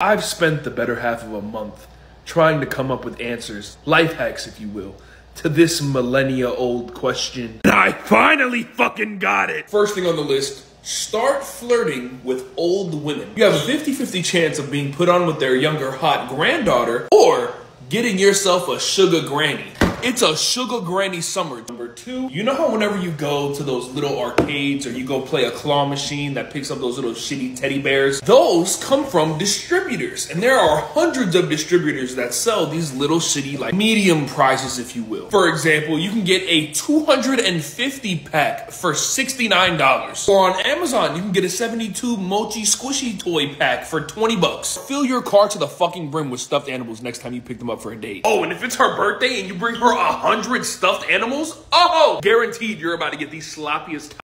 I've spent the better half of a month trying to come up with answers, life hacks, if you will, to this millennia old question. And I finally fucking got it! First thing on the list start flirting with old women. You have a 50 50 chance of being put on with their younger hot granddaughter or getting yourself a sugar granny. It's a sugar granny summer. Number two, you know how whenever you go to those little arcades or you go play a claw machine that picks up those little shitty teddy bears? Those come from distributors. And there are hundreds of distributors that sell these little shitty, like medium prizes, if you will. For example, you can get a 250 pack for $69. Or on Amazon, you can get a 72 mochi squishy toy pack for 20 bucks. Fill your car to the fucking brim with stuffed animals next time you pick them up for a date. Oh, and if it's her birthday and you bring her a hundred stuffed animals, oh, guaranteed you're about to get the sloppiest